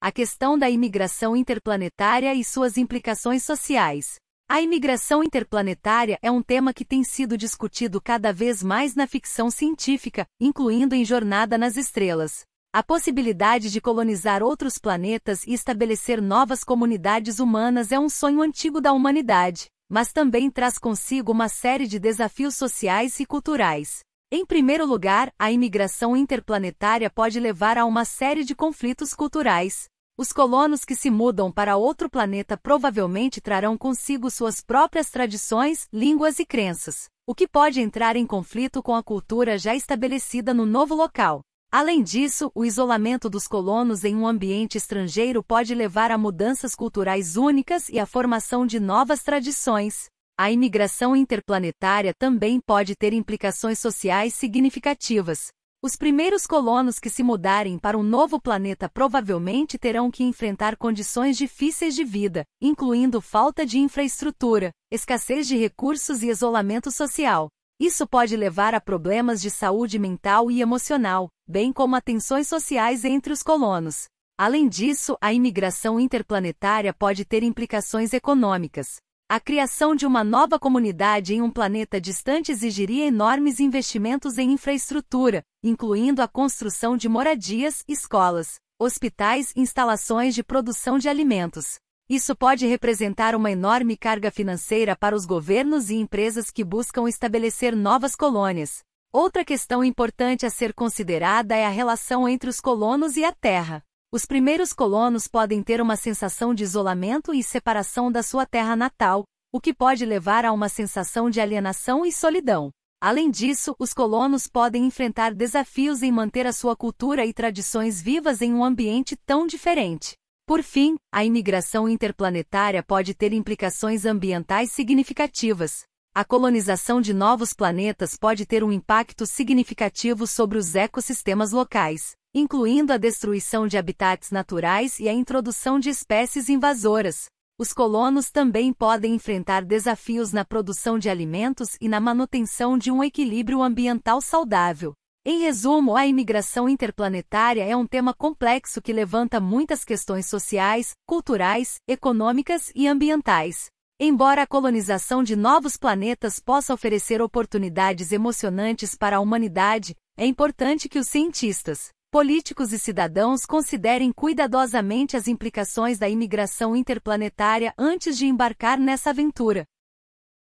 A questão da imigração interplanetária e suas implicações sociais. A imigração interplanetária é um tema que tem sido discutido cada vez mais na ficção científica, incluindo em Jornada nas Estrelas. A possibilidade de colonizar outros planetas e estabelecer novas comunidades humanas é um sonho antigo da humanidade, mas também traz consigo uma série de desafios sociais e culturais. Em primeiro lugar, a imigração interplanetária pode levar a uma série de conflitos culturais. Os colonos que se mudam para outro planeta provavelmente trarão consigo suas próprias tradições, línguas e crenças, o que pode entrar em conflito com a cultura já estabelecida no novo local. Além disso, o isolamento dos colonos em um ambiente estrangeiro pode levar a mudanças culturais únicas e à formação de novas tradições. A imigração interplanetária também pode ter implicações sociais significativas. Os primeiros colonos que se mudarem para um novo planeta provavelmente terão que enfrentar condições difíceis de vida, incluindo falta de infraestrutura, escassez de recursos e isolamento social. Isso pode levar a problemas de saúde mental e emocional, bem como a tensões sociais entre os colonos. Além disso, a imigração interplanetária pode ter implicações econômicas. A criação de uma nova comunidade em um planeta distante exigiria enormes investimentos em infraestrutura, incluindo a construção de moradias, escolas, hospitais e instalações de produção de alimentos. Isso pode representar uma enorme carga financeira para os governos e empresas que buscam estabelecer novas colônias. Outra questão importante a ser considerada é a relação entre os colonos e a Terra. Os primeiros colonos podem ter uma sensação de isolamento e separação da sua terra natal, o que pode levar a uma sensação de alienação e solidão. Além disso, os colonos podem enfrentar desafios em manter a sua cultura e tradições vivas em um ambiente tão diferente. Por fim, a imigração interplanetária pode ter implicações ambientais significativas. A colonização de novos planetas pode ter um impacto significativo sobre os ecossistemas locais, incluindo a destruição de habitats naturais e a introdução de espécies invasoras. Os colonos também podem enfrentar desafios na produção de alimentos e na manutenção de um equilíbrio ambiental saudável. Em resumo, a imigração interplanetária é um tema complexo que levanta muitas questões sociais, culturais, econômicas e ambientais. Embora a colonização de novos planetas possa oferecer oportunidades emocionantes para a humanidade, é importante que os cientistas, políticos e cidadãos considerem cuidadosamente as implicações da imigração interplanetária antes de embarcar nessa aventura.